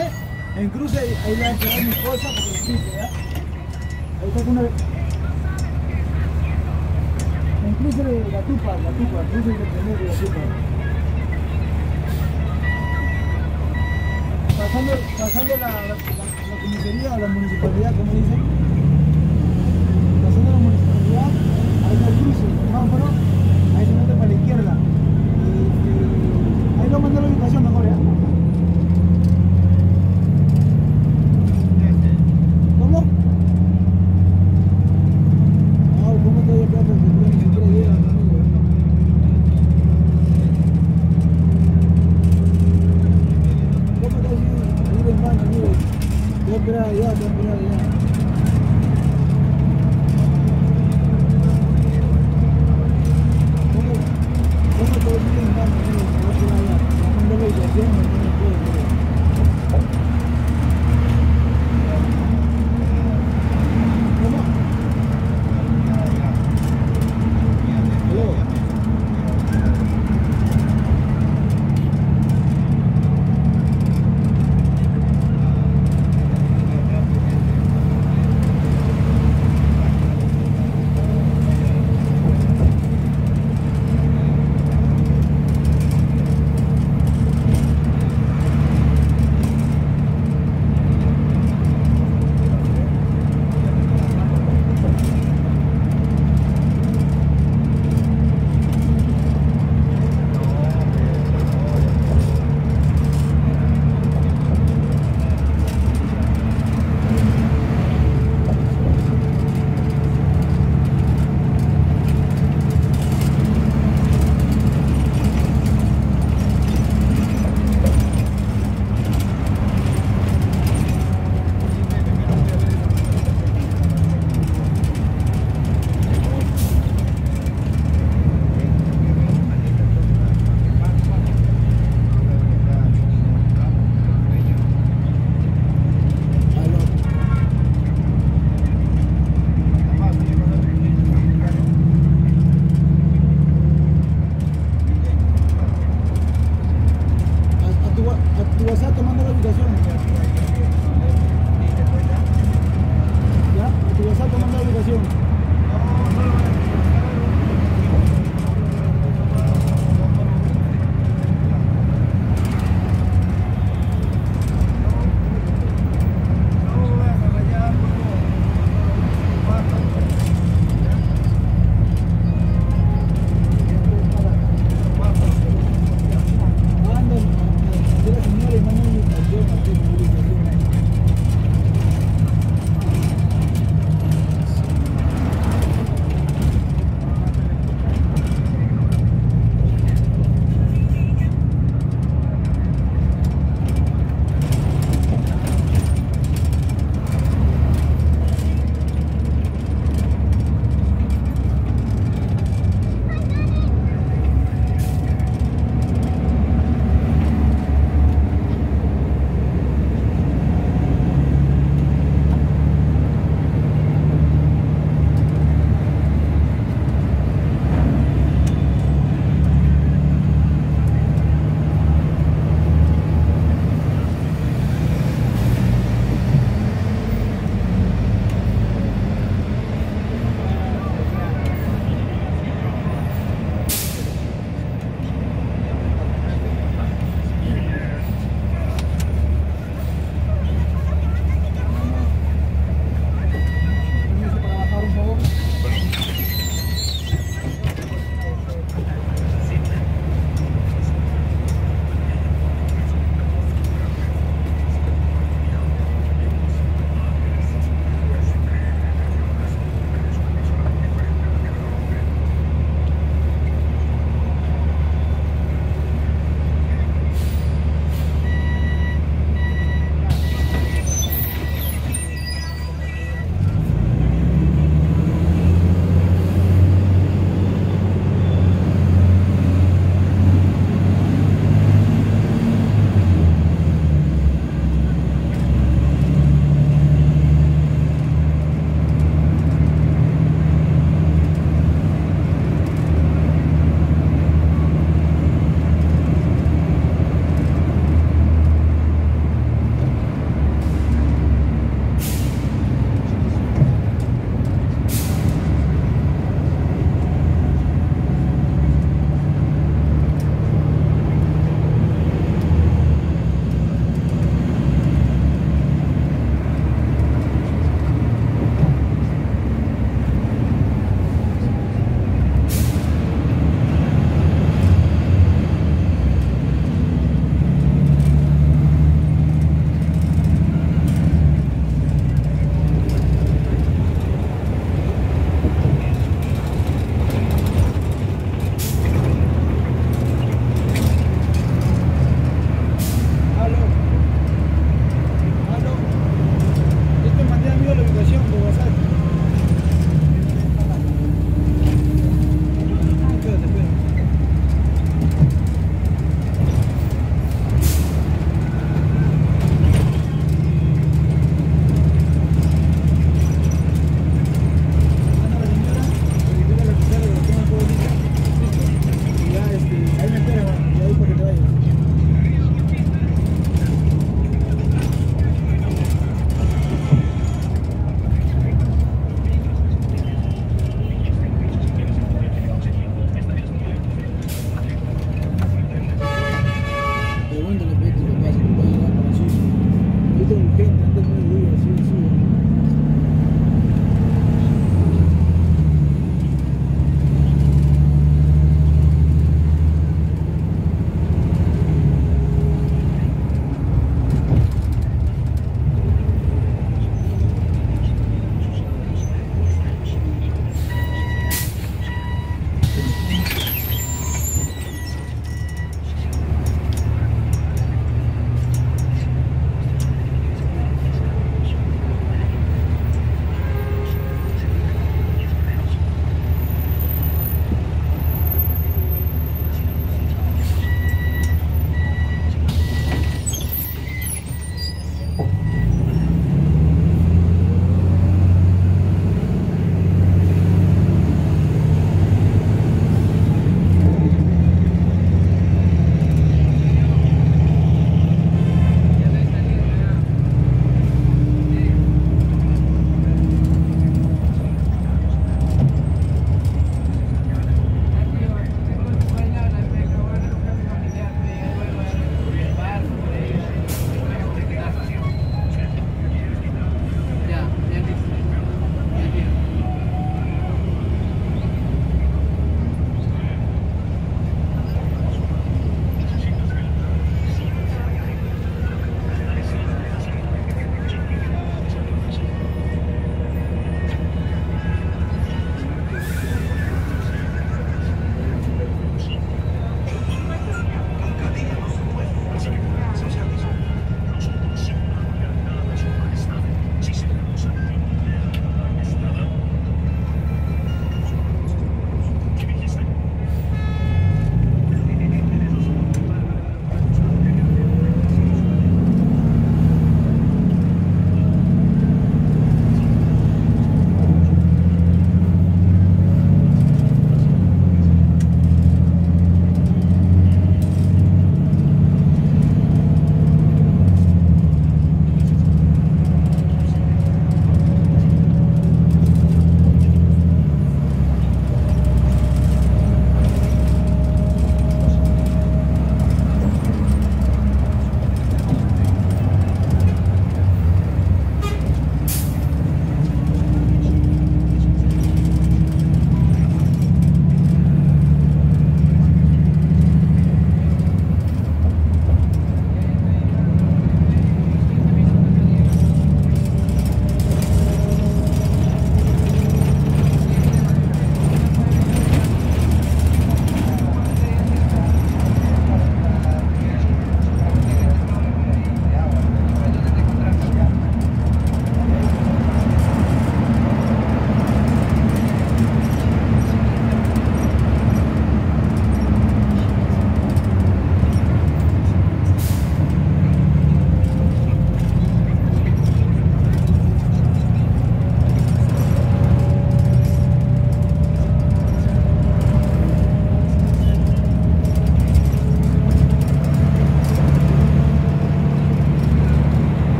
en cruce ahí le voy a pegar mi cosa porque me ¿ya? Ahí está con una... En cruce de la tupa, la tupa, el cruce de tener la tupa. Pasando, pasando la, la, comisaría o la municipalidad, como dicen. Pasando la municipalidad, ahí está el cruce, el máforo, ahí se mete para la izquierda. Y, este, ahí lo manda la ubicación mejor, ¿ya? yeah yeah